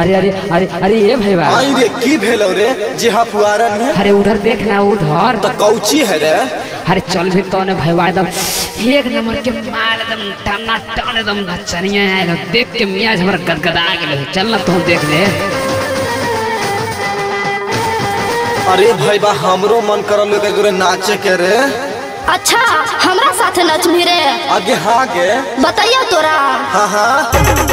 अरे अरे अरे अरे ये भैया आई रे की भेलो रे? जे हाँ फुआरन में अरे उधर देखना उधर। तो कौची है रे? अरे चल भी तो ने भैया एकदम एक नंबर के मार एकदम टना टन एकदम नचनिया है देख के मियाँ हमारा गदगदा गेल। चल ना तू देख ले। अरे भाई बा हमरो मन करल के गोरे नाचे के रे। अच्छा हमरा साथे नच भी रे। आगे हाँ गे बताइए तोरा। हाँ हाँ।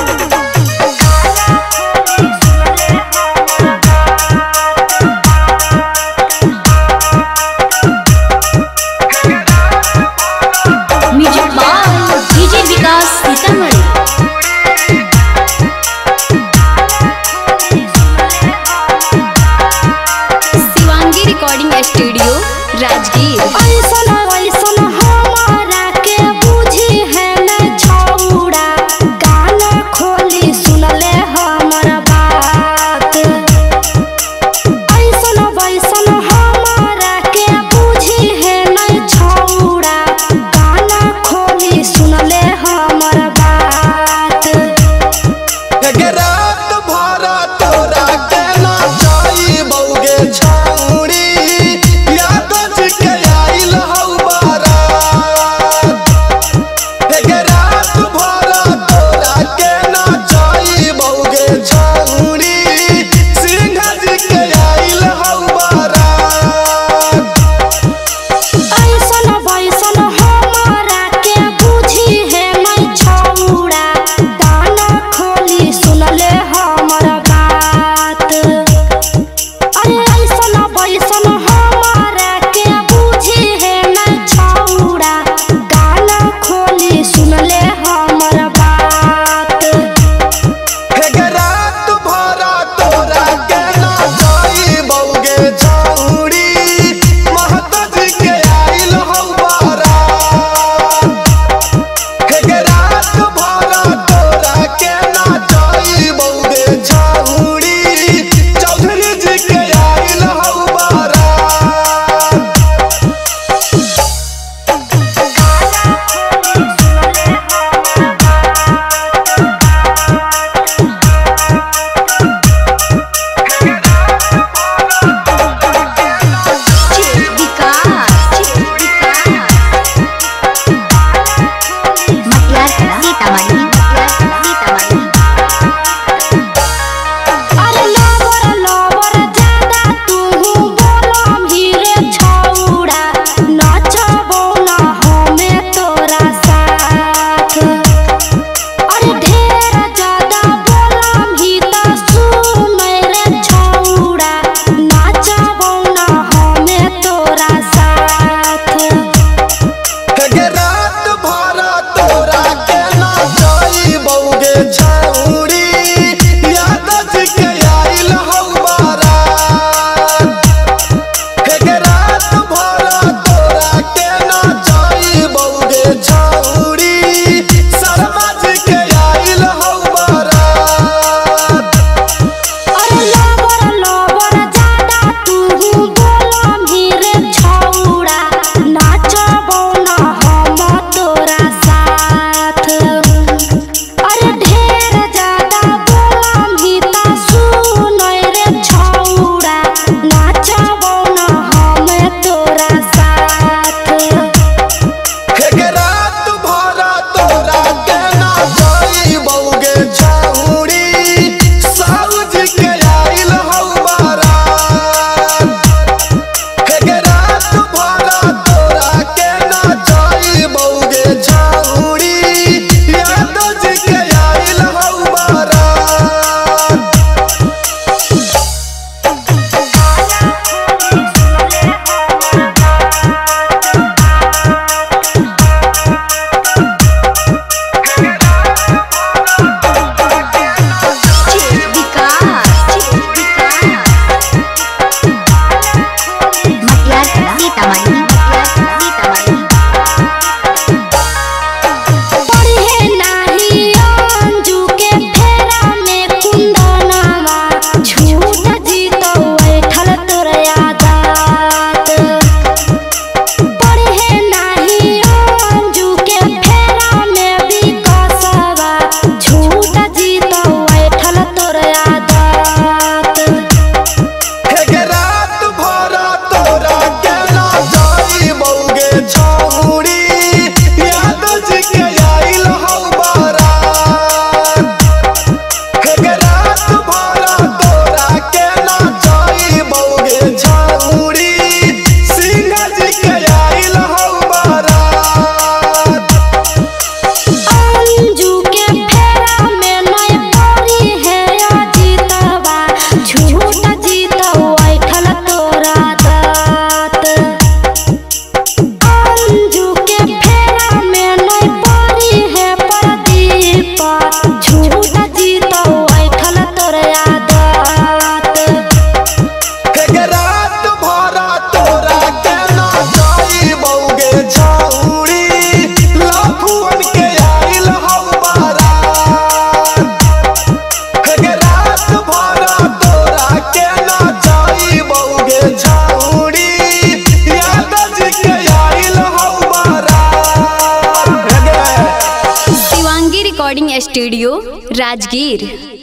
स्टूडियो राजगीर।